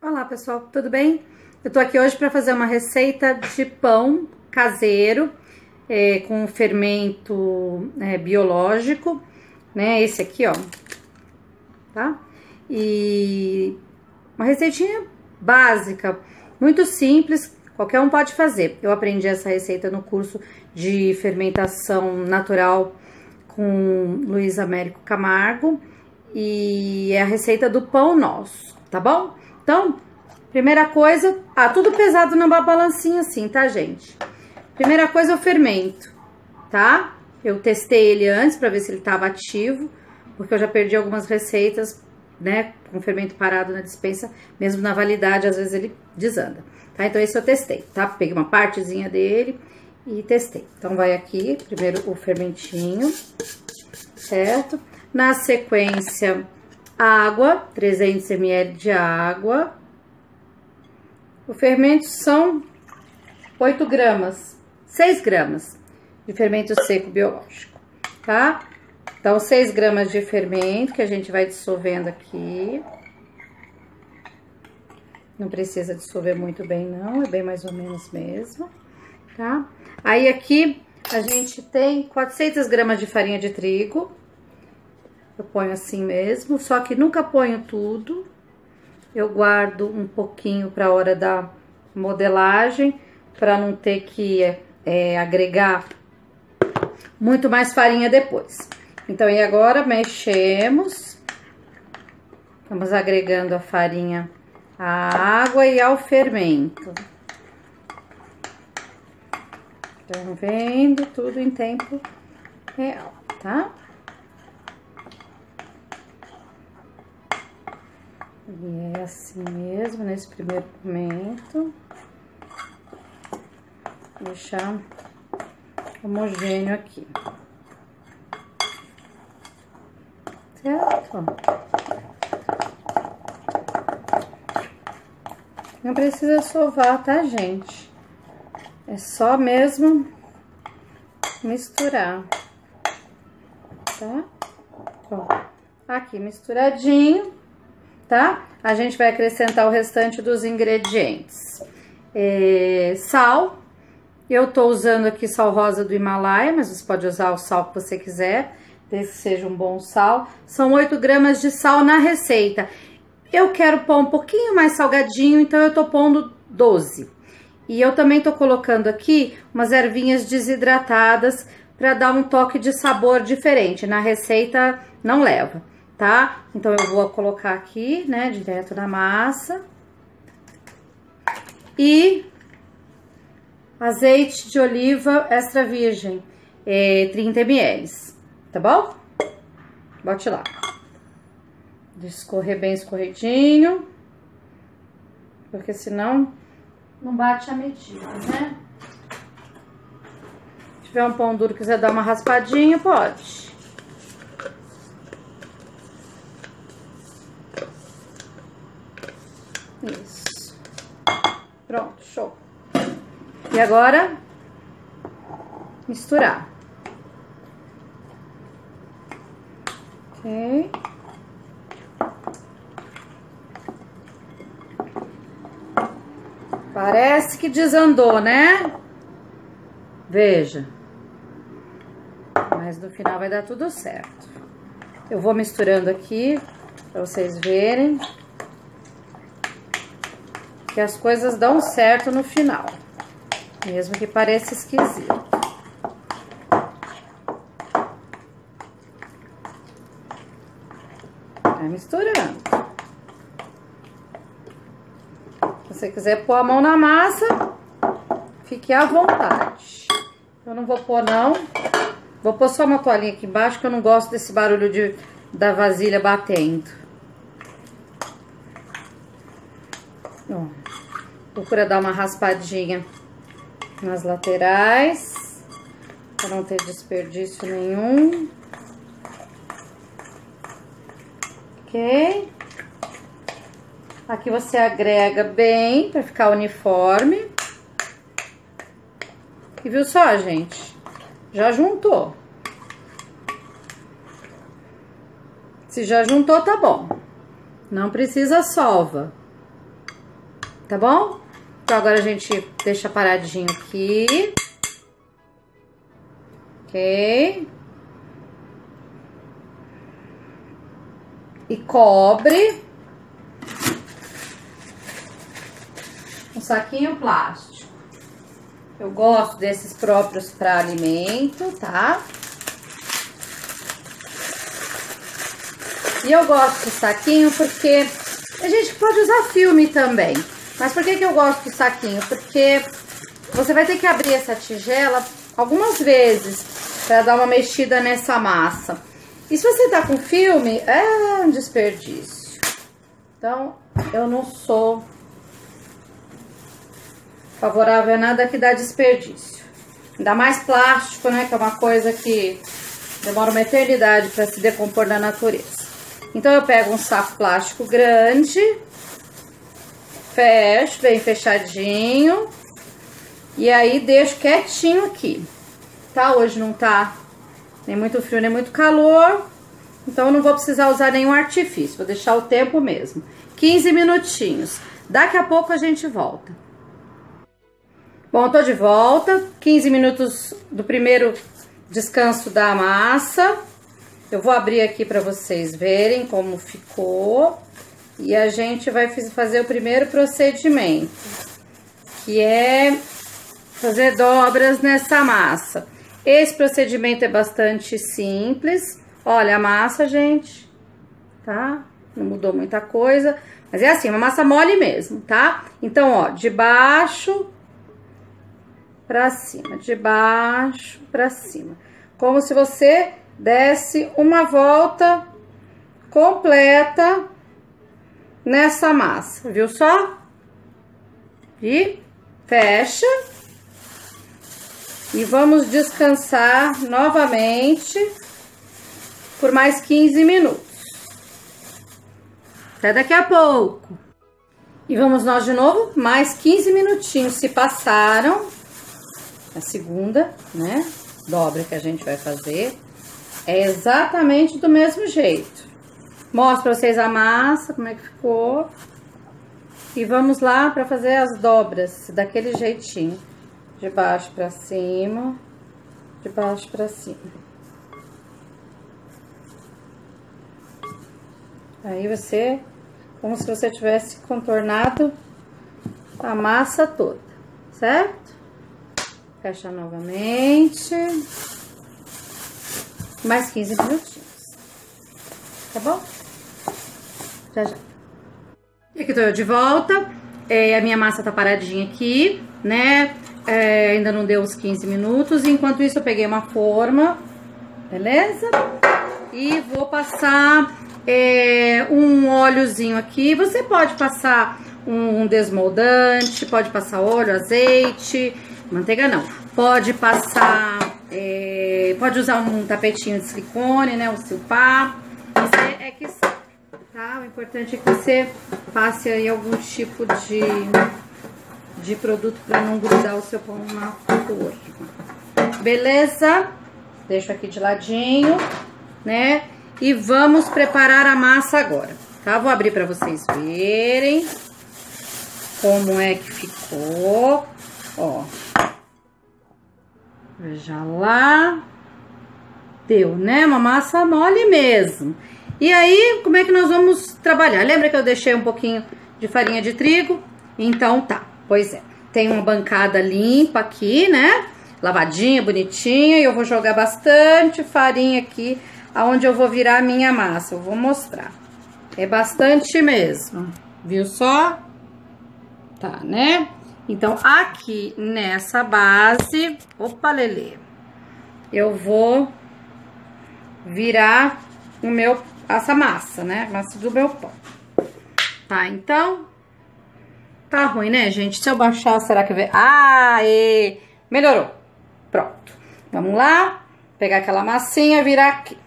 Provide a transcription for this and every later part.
Olá pessoal, tudo bem? Eu tô aqui hoje para fazer uma receita de pão caseiro é, com fermento é, biológico, né? Esse aqui, ó, tá? E uma receitinha básica, muito simples, qualquer um pode fazer. Eu aprendi essa receita no curso de fermentação natural com Luiz Américo Camargo e é a receita do pão nosso, tá bom? Então, primeira coisa, ah, tudo pesado numa balancinha assim, tá, gente? Primeira coisa é o fermento, tá? Eu testei ele antes para ver se ele tava ativo, porque eu já perdi algumas receitas, né, com fermento parado na dispensa, mesmo na validade, às vezes ele desanda, tá? Então esse eu testei, tá? Peguei uma partezinha dele e testei. Então vai aqui, primeiro o fermentinho, certo? Na sequência, água, 300 ml de água. O fermento são 8 gramas, 6 gramas de fermento seco biológico, tá? Então, 6 gramas de fermento que a gente vai dissolvendo aqui. Não precisa dissolver muito bem, não, é bem mais ou menos mesmo, tá? Aí, aqui, a gente tem 400 gramas de farinha de trigo, eu ponho assim mesmo, só que nunca ponho tudo. Eu guardo um pouquinho para a hora da modelagem, para não ter que é, agregar muito mais farinha depois. Então, e agora mexemos. Vamos agregando a farinha à água e ao fermento. Estão vendo tudo em tempo real, tá? E é assim mesmo, nesse primeiro momento. Deixar homogêneo aqui. Certo? Não precisa sovar, tá, gente? É só mesmo misturar, tá? Ó, aqui misturadinho tá? A gente vai acrescentar o restante dos ingredientes. É, sal, eu tô usando aqui sal rosa do Himalaia, mas você pode usar o sal que você quiser, desde que seja um bom sal. São 8 gramas de sal na receita. Eu quero pôr um pouquinho mais salgadinho, então eu tô pondo 12. E eu também tô colocando aqui umas ervinhas desidratadas para dar um toque de sabor diferente. Na receita não leva tá? Então, eu vou colocar aqui, né, direto na massa. E azeite de oliva extra virgem, é, 30 ml, tá bom? Bote lá. Escorrer bem escorredinho, porque senão não bate a medida, né? Se tiver um pão duro quiser dar uma raspadinha, pode. Isso. Pronto, show. E agora, misturar. Ok. Parece que desandou, né? Veja. Mas no final vai dar tudo certo. Eu vou misturando aqui, pra vocês verem que as coisas dão certo no final, mesmo que pareça esquisito. Vai misturando. Se você quiser pôr a mão na massa, fique à vontade. Eu não vou pôr não. Vou pôr só uma toalhinha aqui embaixo, que eu não gosto desse barulho de, da vasilha batendo. Procura dar uma raspadinha nas laterais, para não ter desperdício nenhum. Ok? Aqui você agrega bem para ficar uniforme. E viu só, gente? Já juntou. Se já juntou, tá bom. Não precisa sova. tá bom? Então, agora a gente deixa paradinho aqui. Ok? E cobre um saquinho plástico. Eu gosto desses próprios para alimento, tá? E eu gosto do saquinho porque a gente pode usar filme também. Mas por que, que eu gosto do saquinho? Porque você vai ter que abrir essa tigela algumas vezes para dar uma mexida nessa massa. E se você tá com filme, é um desperdício. Então, eu não sou favorável a nada que dá desperdício. Ainda mais plástico, né? Que é uma coisa que demora uma eternidade para se decompor na natureza. Então, eu pego um saco plástico grande, fecho bem fechadinho, e aí deixo quietinho aqui, tá? Hoje não tá nem muito frio, nem muito calor, então não vou precisar usar nenhum artifício, vou deixar o tempo mesmo. 15 minutinhos. Daqui a pouco a gente volta. Bom, eu tô de volta, 15 minutos do primeiro descanso da massa. Eu vou abrir aqui para vocês verem como ficou. E a gente vai fazer o primeiro procedimento, que é fazer dobras nessa massa. Esse procedimento é bastante simples. Olha a massa, gente, tá? Não mudou muita coisa, mas é assim, uma massa mole mesmo, tá? Então, ó, de baixo pra cima, de baixo pra cima. Como se você desse uma volta completa nessa massa, viu só? E fecha. E vamos descansar novamente por mais 15 minutos. Até daqui a pouco. E vamos nós de novo, mais 15 minutinhos se passaram. A segunda, né, dobra que a gente vai fazer. É exatamente do mesmo jeito. Mostro pra vocês a massa, como é que ficou. E vamos lá para fazer as dobras daquele jeitinho. De baixo para cima, de baixo para cima. Aí você, como se você tivesse contornado a massa toda, certo? Fecha novamente. Mais 15 minutinhos. Tá bom? Já já. E aqui tô eu de volta. É, a minha massa tá paradinha aqui, né? É, ainda não deu os 15 minutos. Enquanto isso, eu peguei uma forma, beleza? E vou passar é, um óleozinho aqui. Você pode passar um desmoldante, pode passar óleo, azeite, manteiga não. Pode passar, é, pode usar um tapetinho de silicone, né, um silpar. Você é que tá? O importante é que você passe aí algum tipo de, de produto para não grudar o seu pão na forma. Beleza? Deixo aqui de ladinho, né? E vamos preparar a massa agora, tá? Vou abrir para vocês verem como é que ficou, ó. Veja lá. Deu, né? Uma massa mole mesmo. E aí, como é que nós vamos trabalhar? Lembra que eu deixei um pouquinho de farinha de trigo? Então tá, pois é. Tem uma bancada limpa aqui, né? Lavadinha, bonitinha. E eu vou jogar bastante farinha aqui, aonde eu vou virar a minha massa. Eu vou mostrar. É bastante mesmo, viu só? Tá, né? Então, aqui nessa base... Opa, Lelê! Eu vou virar o meu essa massa, né? Massa do meu pão. Tá, então... Tá ruim, né, gente? Se eu baixar, será que. Ah, e... melhorou. Pronto. Vamos lá. Pegar aquela massinha, virar aqui.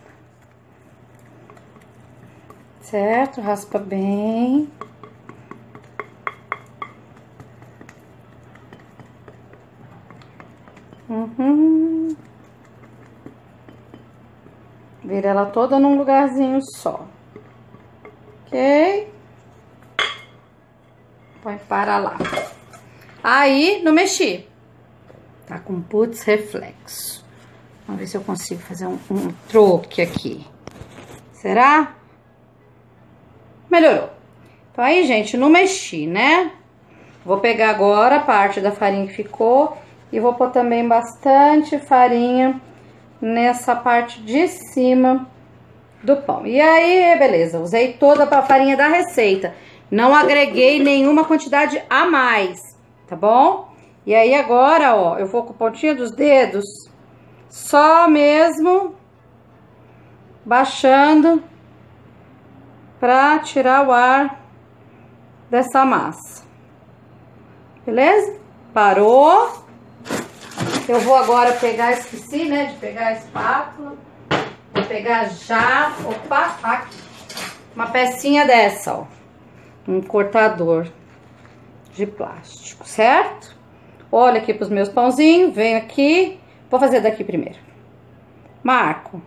Certo? Raspa bem. Uhum. Vira ela toda num lugarzinho só. Ok? põe para lá. Aí, não mexi. Tá com putz reflexo. Vamos ver se eu consigo fazer um, um troque aqui. Será? Melhorou. Então aí, gente, não mexi, né? Vou pegar agora a parte da farinha que ficou e vou pôr também bastante farinha nessa parte de cima do pão. E aí, beleza, usei toda a farinha da receita. Não agreguei nenhuma quantidade a mais, tá bom? E aí agora, ó, eu vou com a pontinha dos dedos, só mesmo baixando pra tirar o ar dessa massa. Beleza? Parou. Eu vou agora pegar, esqueci, né, de pegar a espátula. Vou pegar já, opa, aqui, uma pecinha dessa, ó. Um cortador de plástico, certo? Olha aqui para os meus pãozinhos, venho aqui, vou fazer daqui primeiro. Marco.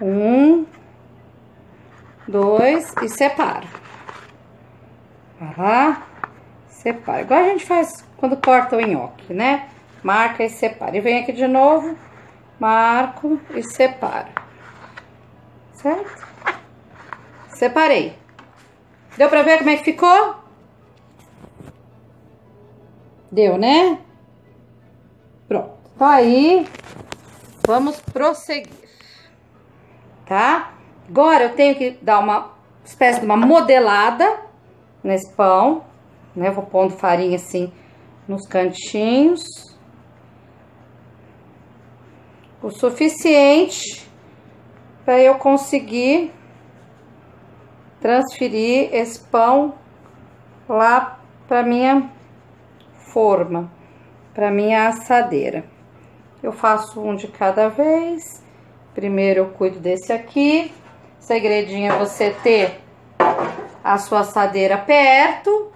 Um, dois e separo. Tá? Separa. Igual a gente faz quando corta o nhoque, né? Marca e separa. E vem aqui de novo, marco e separo. Certo? Separei. Deu pra ver como é que ficou? Deu, né? Pronto. Então aí, vamos prosseguir. Tá? Agora eu tenho que dar uma espécie de uma modelada nesse pão, né? Vou pondo farinha assim nos cantinhos. O suficiente para eu conseguir transferir esse pão lá para minha forma, para minha assadeira. Eu faço um de cada vez. Primeiro eu cuido desse aqui. Segredinho é você ter a sua assadeira perto,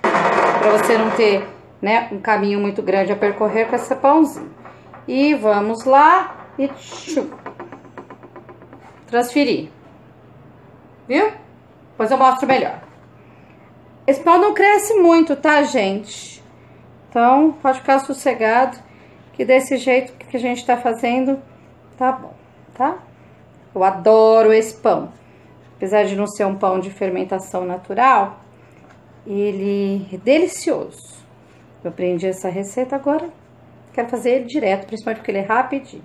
para você não ter, né, um caminho muito grande a percorrer com esse pãozinho. E vamos lá e tchum, transferir. Viu? Depois eu mostro melhor. Esse pão não cresce muito, tá, gente? Então, pode ficar sossegado, que desse jeito que a gente tá fazendo, tá bom, tá? Eu adoro esse pão. Apesar de não ser um pão de fermentação natural, ele é delicioso. Eu aprendi essa receita agora, quero fazer ele direto, principalmente porque ele é rapidinho.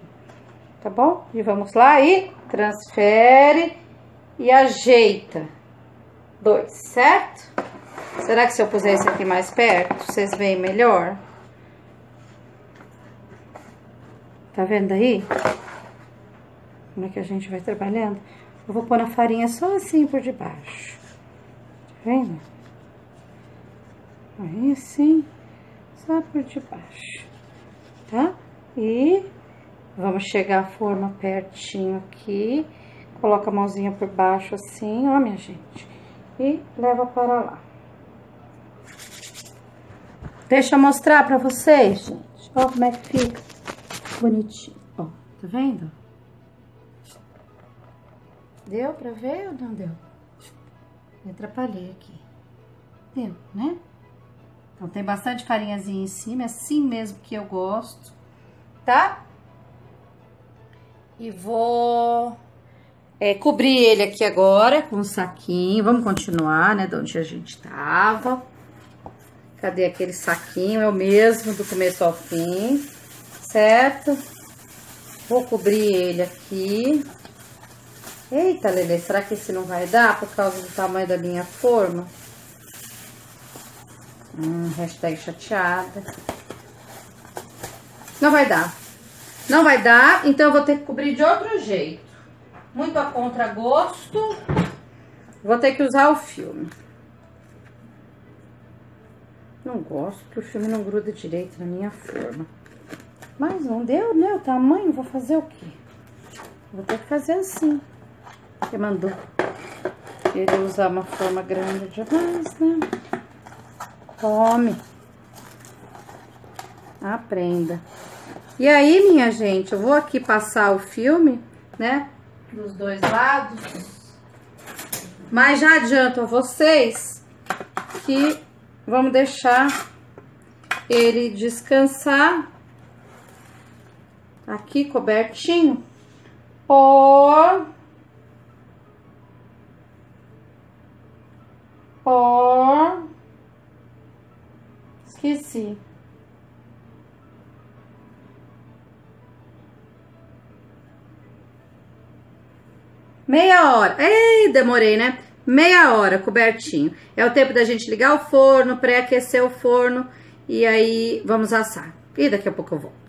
Tá bom? E vamos lá e transfere e ajeita. Dois, certo? Será que se eu puser esse aqui mais perto, vocês veem melhor? Tá vendo aí? Como é que a gente vai trabalhando? Eu vou pôr a farinha só assim por debaixo. Tá vendo? Aí assim, só por debaixo, tá? E vamos chegar a forma pertinho aqui. Coloca a mãozinha por baixo assim, ó, minha gente. E leva para lá. Deixa eu mostrar pra vocês, gente. Ó como é que fica. Bonitinho. Ó, tá vendo? Deu pra ver ou não deu? Me atrapalhei aqui. Deu, né? Então, tem bastante farinhazinha em cima, é assim mesmo que eu gosto, tá? E vou é, cobrir ele aqui agora com um saquinho. Vamos continuar, né, de onde a gente tava. Cadê aquele saquinho? É o mesmo do começo ao fim, certo? Vou cobrir ele aqui. Eita, Lele, será que esse não vai dar por causa do tamanho da minha forma? Hum, hashtag chateada. Não vai dar. Não vai dar, então eu vou ter que cobrir de outro jeito. Muito a contragosto. Vou ter que usar o filme. Não gosto que o filme não gruda direito na minha forma. Mas não deu, né? O tamanho, vou fazer o quê? Vou ter que fazer assim que mandou ele usar uma forma grande demais, né? Tome. Aprenda. E aí, minha gente, eu vou aqui passar o filme, né? Dos dois lados. Mas já adianto a vocês que Vamos deixar ele descansar aqui cobertinho por por esqueci. Meia hora. Ei demorei né? Meia hora cobertinho. É o tempo da gente ligar o forno pré-aquecer o forno e aí vamos assar. E daqui a pouco eu volto